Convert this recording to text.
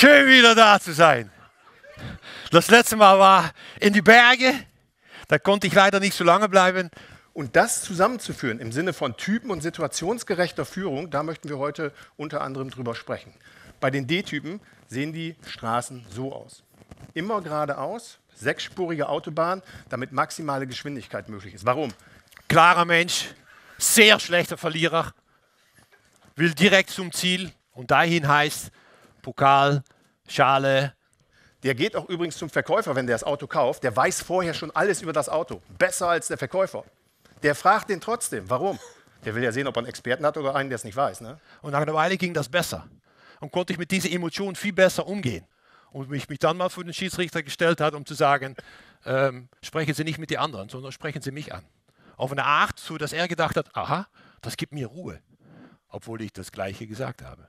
Schön wieder da zu sein. Das letzte Mal war in die Berge. Da konnte ich leider nicht so lange bleiben. Und das zusammenzuführen im Sinne von typen- und situationsgerechter Führung, da möchten wir heute unter anderem drüber sprechen. Bei den D-Typen sehen die Straßen so aus. Immer geradeaus, sechsspurige Autobahn, damit maximale Geschwindigkeit möglich ist. Warum? Klarer Mensch, sehr schlechter Verlierer, will direkt zum Ziel und dahin heißt Pokal, Schale. Der geht auch übrigens zum Verkäufer, wenn der das Auto kauft. Der weiß vorher schon alles über das Auto. Besser als der Verkäufer. Der fragt den trotzdem. Warum? Der will ja sehen, ob er einen Experten hat oder einen, der es nicht weiß. Ne? Und nach einer Weile ging das besser. Und konnte ich mit dieser Emotion viel besser umgehen. Und mich, mich dann mal vor den Schiedsrichter gestellt hat, um zu sagen, ähm, sprechen Sie nicht mit den anderen, sondern sprechen Sie mich an. Auf eine Art, so dass er gedacht hat, aha, das gibt mir Ruhe. Obwohl ich das Gleiche gesagt habe.